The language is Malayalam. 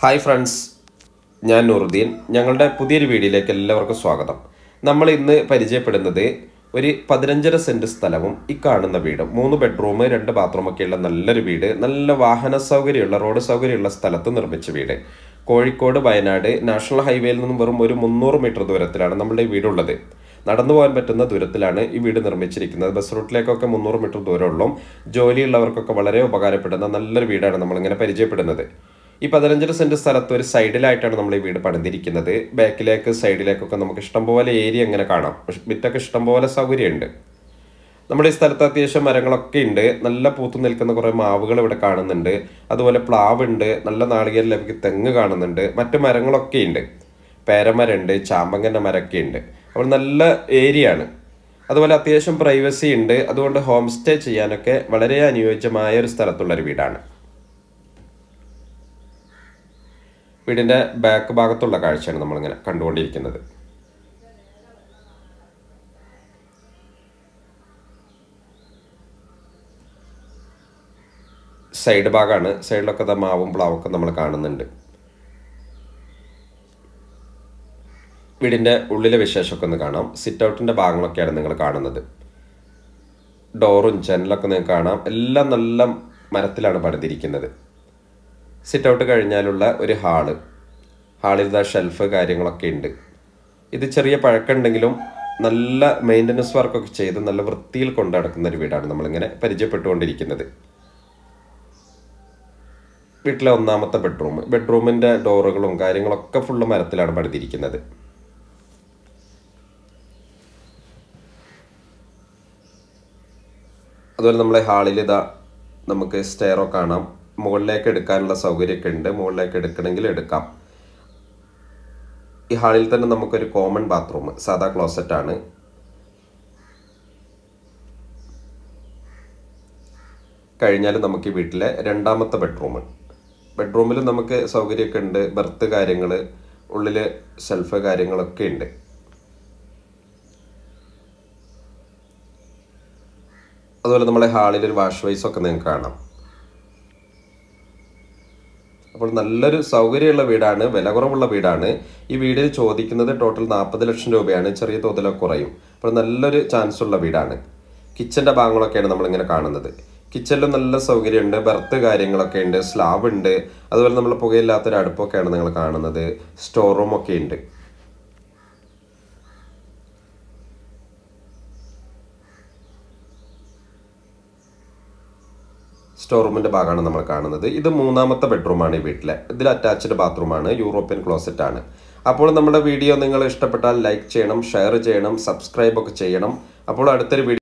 ഹായ് ഫ്രണ്ട്സ് ഞാൻ നൂറുദ്ദീൻ. ഞങ്ങളുടെ പുതിയൊരു വീഡിയോയിലേക്ക് എല്ലാവർക്കും സ്വാഗതം. നമ്മൾ ഇന്ന് പരിചയപ്പെടുന്നത് ഒരു പതിനഞ്ചര സെന്റ് സ്ഥലവും ഈ കാണുന്ന വീടും. മൂന്ന് ബെഡ്റൂം രണ്ട് ബാത്റൂം ഉള്ള നല്ലൊരു വീട്. നല്ല വാഹന സൗകര്യമുള്ള റോഡ് സൗകര്യമുള്ള സ്ഥലത്ത് നിർമ്മിച്ച വീട്. കോഴിക്കോട് വയനാട് നാഷണൽ ഹൈവേയിൽ നിന്നും വെറും ഒരു മുന്നൂറ് മീറ്റർ ദൂരത്തിലാണ് നമ്മുടെ ഈ വീടുള്ളത്. നടന്നു പോകാൻ പറ്റുന്ന ദൂരത്തിലാണ് ഈ വീട് നിർമ്മിച്ചിരിക്കുന്നത്. ബസ് റൂട്ടിലേക്കൊക്കെ മുന്നൂറ് മീറ്റർ ദൂരമുള്ളൂ ജോലിയുള്ളവർക്കൊക്കെ വളരെ ഉപകാരപ്പെടുന്ന നല്ലൊരു വീടാണ് നമ്മളിങ്ങനെ പരിചയപ്പെടുന്നത്. ഈ പതിനഞ്ചര സെന്റ് സ്ഥലത്ത് ഒരു സൈഡിലായിട്ടാണ് നമ്മൾ ഈ വീട് പണിതിരിക്കുന്നത്. ബാക്കിലേക്ക് സൈഡിലേക്കൊക്കെ നമുക്ക് ഇഷ്ടംപോലെ ഏരിയ അങ്ങനെ കാണാം. വിറ്റൊക്കെ ഇഷ്ടംപോലെ സൗകര്യമുണ്ട്. നമ്മുടെ ഈ സ്ഥലത്ത് അത്യാവശ്യം മരങ്ങളൊക്കെ ഉണ്ട്. നല്ല പൂത്തു നിൽക്കുന്ന കുറേ മാവുകൾ ഇവിടെ കാണുന്നുണ്ട്. അതുപോലെ പ്ലാവ് ഉണ്ട് നല്ല നാളികേരം ലഭിക്ക് തെങ്ങ് കാണുന്നുണ്ട്. മറ്റു മരങ്ങളൊക്കെ ഉണ്ട്. പേരമരമുണ്ട് ചാമ്പങ്ങന്റെ മരമൊക്കെ ഉണ്ട്. അപ്പോൾ നല്ല ഏരിയ ആണ് അതുപോലെ അത്യാവശ്യം പ്രൈവസി ഉണ്ട്. അതുകൊണ്ട് ഹോം സ്റ്റേ ചെയ്യാനൊക്കെ വളരെ അനുയോജ്യമായ ഒരു സ്ഥലത്തുള്ളൊരു വീടാണ്. വീടിന്റെ ബാക്ക് ഭാഗത്തുള്ള കാഴ്ചയാണ് നമ്മളിങ്ങനെ കണ്ടുകൊണ്ടിരിക്കുന്നത്. സൈഡ് ഭാഗമാണ് സൈഡിലൊക്കെ മാവും പ്ലാവൊക്കെ നമ്മൾ കാണുന്നുണ്ട്. വീടിന്റെ ഉള്ളിലെ വിശേഷമൊക്കെ ഒന്ന് കാണാം. സിറ്റ് ഔട്ടിന്റെ ഭാഗങ്ങളൊക്കെയാണ് നിങ്ങൾ കാണുന്നത്. ഡോറും ജനലൊക്കെ നിങ്ങൾക്ക് കാണാം. എല്ലാം നല്ല മരത്തിലാണ് പണിതിരിക്കുന്നത്. സിറ്റ് ഔട്ട് കഴിഞ്ഞാലുള്ള ഒരു ഹാൾ. ഹാളിൽ ഇതാ ഷെൽഫ് കാര്യങ്ങളൊക്കെ ഉണ്ട്. ഇത് ചെറിയ പഴക്കമുണ്ടെങ്കിലും നല്ല മെയിന്റനൻസ് വർക്കൊക്കെ ചെയ്ത് നല്ല വൃത്തിയിൽ കൊണ്ടു നടക്കുന്ന ഒരു വീടാണ് നമ്മളിങ്ങനെ പരിചയപ്പെട്ടുകൊണ്ടിരിക്കുന്നത്. വീട്ടിലെ ഒന്നാമത്തെ ബെഡ്റൂം ബെഡ്റൂമിന്റെ ഡോറുകളും കാര്യങ്ങളൊക്കെ ഫുള്ള് മരത്തിലാണ് പണിതിരിക്കുന്നത്. അതുപോലെ നമ്മളെ ഹാളിൽ ഇതാ നമുക്ക് സ്റ്റെയറോ കാണാം. മുകളിലേക്ക് എടുക്കാനുള്ള സൗകര്യമൊക്കെ ഉണ്ട്. മുകളിലേക്ക് എടുക്കണമെങ്കിൽ എടുക്കാം. ഈ ഹാളിൽ തന്നെ നമുക്കൊരു കോമൺ ബാത്റൂം സാധാ ക്ലോസറ്റ് ആണ്. കഴിഞ്ഞാൽ നമുക്ക് ഈ വീട്ടിലെ രണ്ടാമത്തെ ബെഡ്റൂം ബെഡ്റൂമിൽ നമുക്ക് സൗകര്യമൊക്കെ ഉണ്ട്. ബെർത്ത് കാര്യങ്ങൾ ഉള്ളിൽ ഷെൽഫ് കാര്യങ്ങളൊക്കെ ഉണ്ട്. അതുപോലെ നമ്മളെ ഹാളിൽ ഒരു വാഷ് വൈസൊക്കെ നിങ്ങൾക്ക് കാണാം. അപ്പോൾ നല്ലൊരു സൗകര്യമുള്ള വീടാണ് വില കുറവുള്ള വീടാണ്. ഈ വീട് ചോദിക്കുന്നത് ടോട്ടൽ നാൽപ്പത് ലക്ഷം രൂപയാണ് ചെറിയ തോതിലൊക്കെ കുറയും. അപ്പോൾ നല്ലൊരു ചാൻസ് ഉള്ള വീടാണ്. കിച്ചന്റെ ഭാഗങ്ങളൊക്കെയാണ് നമ്മളിങ്ങനെ കാണുന്നത്. കിച്ചണിലും നല്ല സൗകര്യമുണ്ട് ബർത്ത് കാര്യങ്ങളൊക്കെ ഉണ്ട് സ്ലാബ് ഉണ്ട്. അതുപോലെ നമ്മൾ പുകയില്ലാത്തൊരു അടുപ്പൊക്കെയാണ് നിങ്ങൾ കാണുന്നത്. സ്റ്റോർ റൂമൊക്കെ ഉണ്ട്. സ്റ്റോർ റൂമിന്റെ ഭാഗമാണ് നമ്മൾ കാണുന്നത്. ഇത് മൂന്നാമത്തെ ബെഡ്റൂമാണ് ഈ വീട്ടിലെ. ഇതിൽ അറ്റാച്ച്ഡ് ബാത്റൂമാണ് യൂറോപ്യൻ ക്ലോസറ്റ് ആണ്. അപ്പോൾ നമ്മുടെ വീഡിയോ നിങ്ങൾ ഇഷ്ടപ്പെട്ടാൽ ലൈക്ക് ചെയ്യണം ഷെയർ ചെയ്യണം സബ്സ്ക്രൈബ് ഒക്കെ ചെയ്യണം. അപ്പോൾ അടുത്തൊരു വീഡിയോ